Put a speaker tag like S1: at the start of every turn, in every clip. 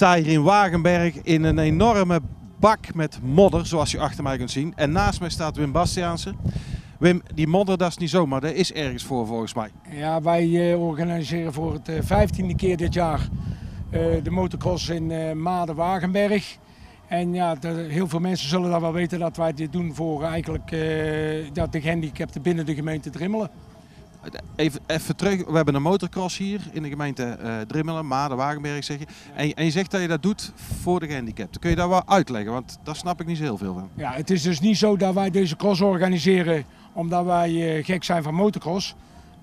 S1: sta hier in Wagenberg in een enorme bak met modder, zoals je achter mij kunt zien. En naast mij staat Wim Bastiaanse. Wim, die modder dat is niet zomaar, daar is ergens voor volgens mij.
S2: Ja, wij eh, organiseren voor het vijftiende keer dit jaar eh, de motocross in Maden-Wagenberg. En ja, heel veel mensen zullen dat wel weten dat wij dit doen voor eigenlijk de gehandicapten binnen de gemeente Drimmelen.
S1: Even, even terug, we hebben een motocross hier in de gemeente uh, Drimmelen, Maden, Wagenberg zeg je. En, en, je zegt dat je dat doet voor de gehandicapten. Kun je dat wel uitleggen? Want daar snap ik niet zo heel veel van.
S2: Ja, het is dus niet zo dat wij deze cross organiseren omdat wij uh, gek zijn van motocross.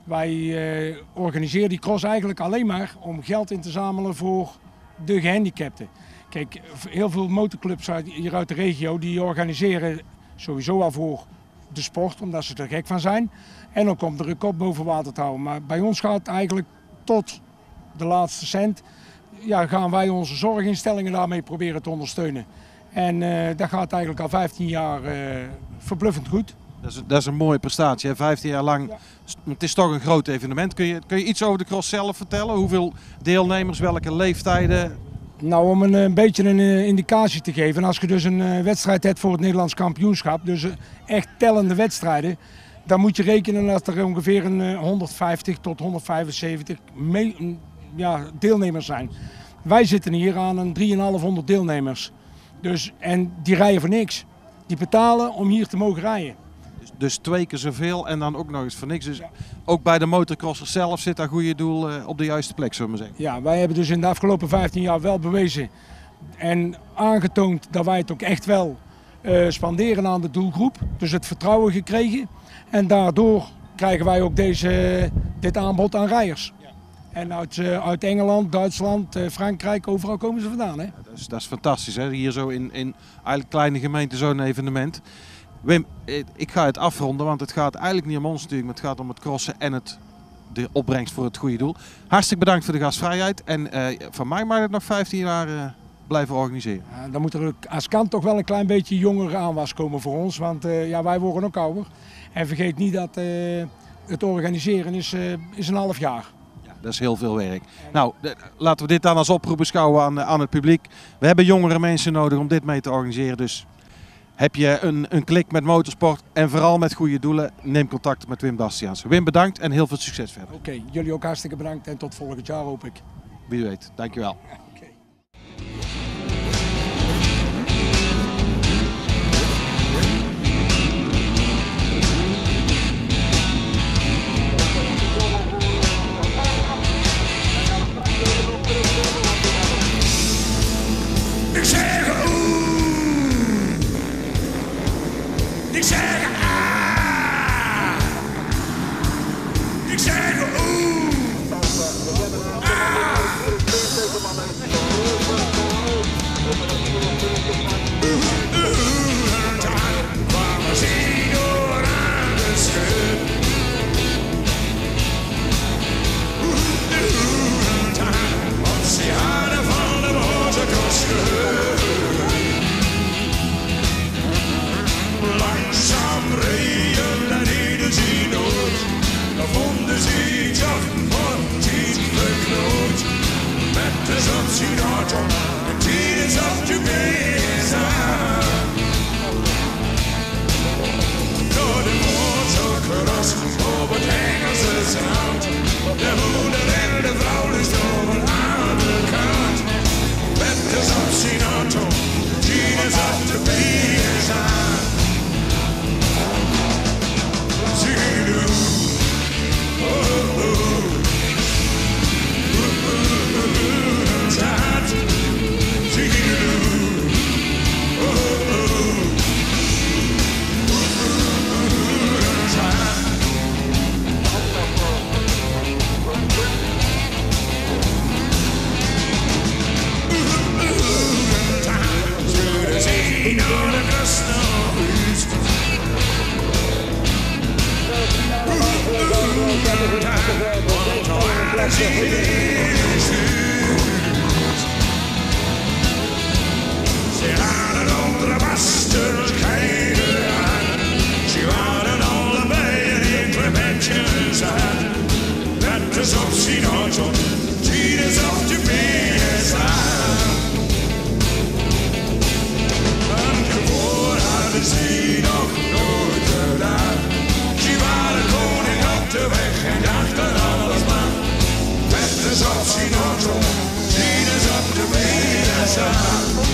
S2: Wij uh, organiseren die cross eigenlijk alleen maar om geld in te zamelen voor de gehandicapten. Kijk, heel veel motorclubs hier uit de regio die organiseren sowieso al voor de sport, omdat ze er gek van zijn. En dan komt er een kop boven water te houden. Maar bij ons gaat eigenlijk tot de laatste cent. Ja, gaan wij onze zorginstellingen daarmee proberen te ondersteunen. En uh, dat gaat eigenlijk al 15 jaar uh, verbluffend goed.
S1: Dat is, dat is, een mooie prestatie, hè? 15 jaar lang. Ja. Het is toch een groot evenement. Kun je, kun je iets over de cross zelf vertellen? Hoeveel deelnemers, welke leeftijden?
S2: Nou, om een, een beetje een uh, indicatie te geven. Als je dus een uh, wedstrijd hebt voor het Nederlands kampioenschap, dus echt tellende wedstrijden, dan moet je rekenen dat er ongeveer een 150 tot 175 mee, ja, deelnemers zijn. Wij zitten hier aan een 3,500 deelnemers. Dus, en die rijden voor niks. Die betalen om hier te mogen rijden.
S1: Dus twee keer zoveel en dan ook nog eens voor niks. Dus ja. ook bij de motocrossers zelf zit dat goede doel uh, op de juiste plek, zullen we zeggen.
S2: Ja, wij hebben dus in de afgelopen 15 jaar wel bewezen en aangetoond dat wij het ook echt wel uh, spanderen aan de doelgroep. Dus het vertrouwen gekregen. En daardoor krijgen wij ook deze, dit aanbod aan rijders. Ja. En uit, uit Engeland, Duitsland, Frankrijk, overal komen ze vandaan. Hè? Ja,
S1: dat, is, dat is fantastisch, hè? hier zo in, in eigenlijk kleine gemeente zo'n evenement. Wim, ik ga het afronden, want het gaat eigenlijk niet om ons natuurlijk, maar het gaat om het crossen en het, de opbrengst voor het goede doel. Hartstikke bedankt voor de gastvrijheid en uh, van mij mag het nog 15 jaar uh, blijven organiseren.
S2: Ja, dan moet er als kant toch wel een klein beetje jongere aanwas komen voor ons, want uh, ja, wij worden ook ouder. En vergeet niet dat het organiseren is, is een half jaar.
S1: Ja, dat is heel veel werk. Nou, laten we dit dan als oproep beschouwen aan, aan het publiek. We hebben jongere mensen nodig om dit mee te organiseren, dus heb je een, een klik met motorsport en vooral met goede doelen, neem contact met Wim Bastiaans. Wim, bedankt en heel veel succes verder.
S2: Oké, okay, jullie ook hartstikke bedankt en tot volgend jaar hoop ik.
S1: Wie weet, dankjewel.
S3: Ze time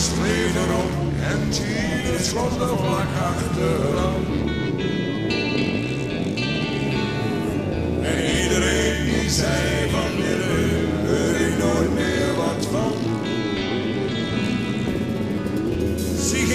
S3: streed erop en Tieren slot er vlak achteraan. En iedereen die zei van de hoor ik nooit meer wat van. Zie